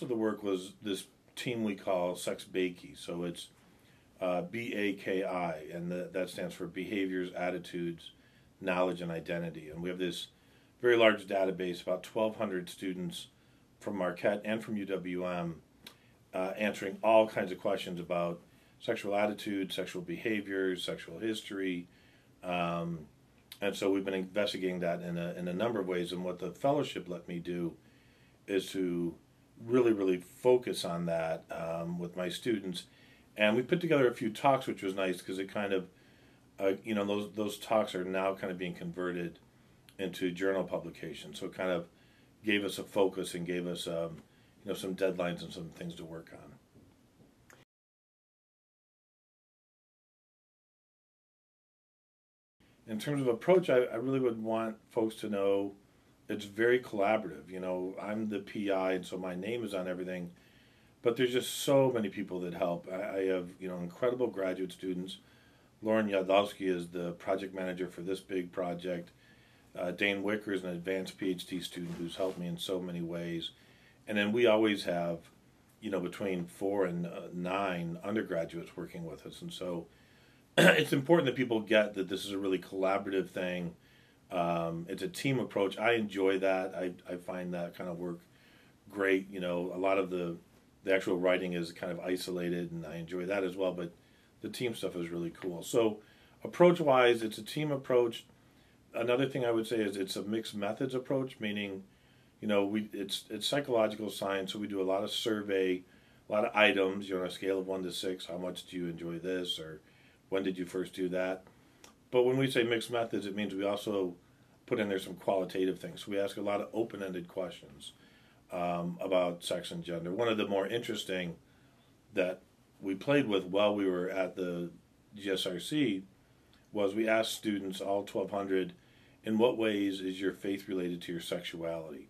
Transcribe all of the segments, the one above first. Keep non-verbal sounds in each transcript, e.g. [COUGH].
most of the work was this team we call Sex Baki. So it's uh, B A K I, and the, that stands for Behaviors, Attitudes, Knowledge, and Identity. And we have this very large database, about 1,200 students from Marquette and from UWM, uh, answering all kinds of questions about sexual attitudes, sexual behaviors, sexual history. Um, and so we've been investigating that in a, in a number of ways. And what the fellowship let me do is to really, really focus on that um, with my students. And we put together a few talks, which was nice because it kind of, uh, you know, those those talks are now kind of being converted into journal publication. So it kind of gave us a focus and gave us, um, you know, some deadlines and some things to work on. In terms of approach, I, I really would want folks to know it's very collaborative. You know, I'm the PI, and so my name is on everything. But there's just so many people that help. I, I have you know incredible graduate students. Lauren Yadlowski is the project manager for this big project. Uh, Dane Wicker is an advanced PhD student who's helped me in so many ways. And then we always have, you know, between four and uh, nine undergraduates working with us. And so [CLEARS THROAT] it's important that people get that this is a really collaborative thing um, it's a team approach. I enjoy that. I, I find that kind of work great. You know, a lot of the the actual writing is kind of isolated, and I enjoy that as well. But the team stuff is really cool. So, approach wise, it's a team approach. Another thing I would say is it's a mixed methods approach, meaning, you know, we it's it's psychological science, so we do a lot of survey, a lot of items. You know, on a scale of one to six, how much do you enjoy this, or when did you first do that? But when we say mixed methods, it means we also put in there some qualitative things. We ask a lot of open ended questions um, about sex and gender. One of the more interesting that we played with while we were at the GSRC was we asked students, all 1,200, in what ways is your faith related to your sexuality?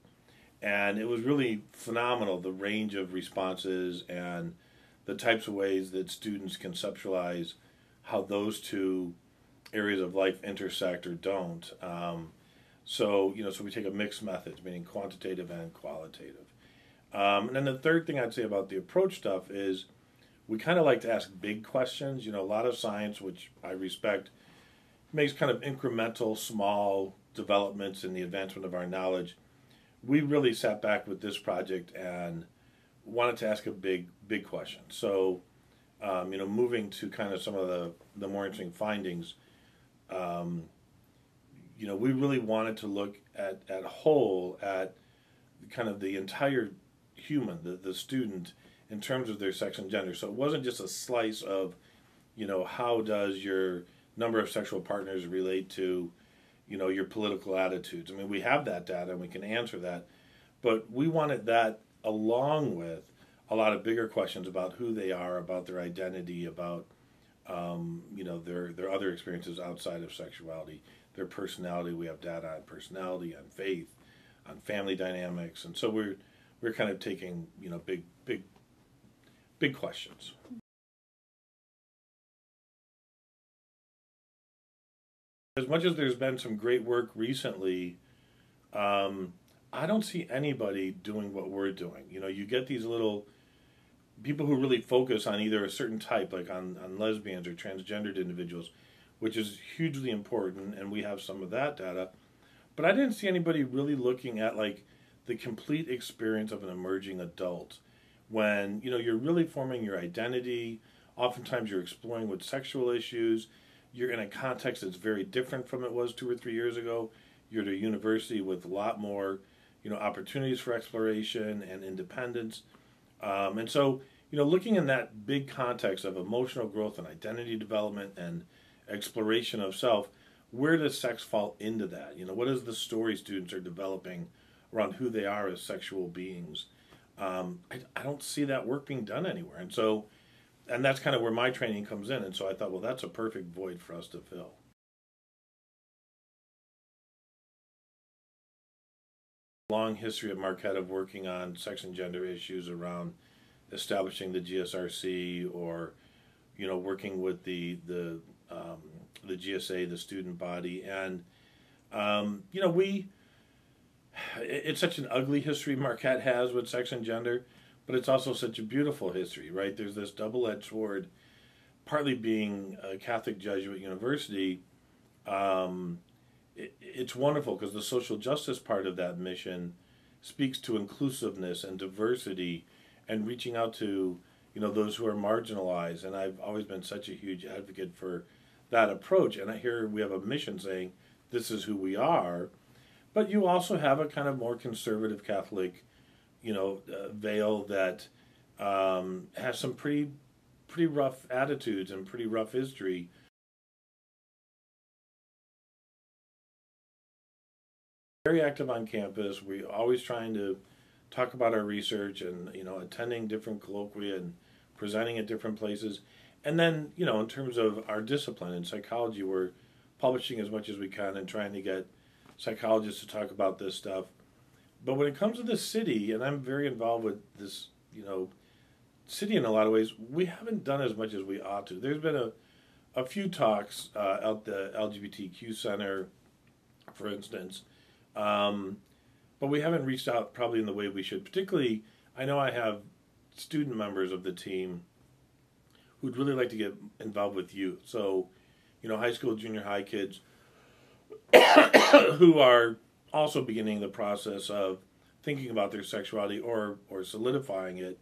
And it was really phenomenal the range of responses and the types of ways that students conceptualize how those two areas of life intersect or don't. Um, so you know, so we take a mixed method, meaning quantitative and qualitative. Um, and then the third thing I'd say about the approach stuff is we kind of like to ask big questions. You know, a lot of science, which I respect, makes kind of incremental, small developments in the advancement of our knowledge. We really sat back with this project and wanted to ask a big, big question. So, um, you know, moving to kind of some of the, the more interesting findings um, you know, we really wanted to look at at whole at kind of the entire human, the the student, in terms of their sex and gender. So it wasn't just a slice of, you know, how does your number of sexual partners relate to, you know, your political attitudes. I mean, we have that data and we can answer that, but we wanted that along with a lot of bigger questions about who they are, about their identity, about um, you know, their their other experiences outside of sexuality, their personality. We have data on personality, on faith, on family dynamics, and so we're we're kind of taking you know big big big questions. As much as there's been some great work recently, um, I don't see anybody doing what we're doing. You know, you get these little people who really focus on either a certain type, like on, on lesbians or transgendered individuals, which is hugely important, and we have some of that data. But I didn't see anybody really looking at like the complete experience of an emerging adult when you know you're really forming your identity. Oftentimes, you're exploring with sexual issues. You're in a context that's very different from it was two or three years ago. You're at a university with a lot more, you know, opportunities for exploration and independence. Um, and so, you know, looking in that big context of emotional growth and identity development and exploration of self, where does sex fall into that? You know, what is the story students are developing around who they are as sexual beings? Um, I, I don't see that work being done anywhere. And so, and that's kind of where my training comes in. And so I thought, well, that's a perfect void for us to fill. long history at Marquette of working on sex and gender issues around establishing the GSRC or, you know, working with the the um, the GSA, the student body, and um, you know we. It's such an ugly history Marquette has with sex and gender, but it's also such a beautiful history, right? There's this double-edged sword, partly being a Catholic Jesuit university. Um, it, it's wonderful because the social justice part of that mission speaks to inclusiveness and diversity and reaching out to you know those who are marginalized and i've always been such a huge advocate for that approach and I here we have a mission saying this is who we are but you also have a kind of more conservative catholic you know uh, veil that um, has some pretty pretty rough attitudes and pretty rough history very active on campus. We're always trying to talk about our research and you know attending different colloquia and presenting at different places. And then you know in terms of our discipline in psychology, we're publishing as much as we can and trying to get psychologists to talk about this stuff. But when it comes to the city, and I'm very involved with this, you know, city in a lot of ways, we haven't done as much as we ought to. There's been a, a few talks uh, at the LGBTQ Center, for instance, um, but we haven't reached out probably in the way we should. Particularly, I know I have student members of the team who'd really like to get involved with youth. So, you know, high school, junior high kids who are also beginning the process of thinking about their sexuality or or solidifying it.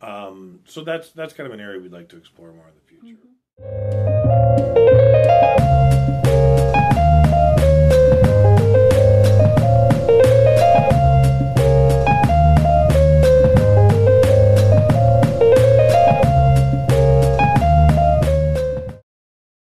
Um, so that's that's kind of an area we'd like to explore more in the future. Mm-hmm.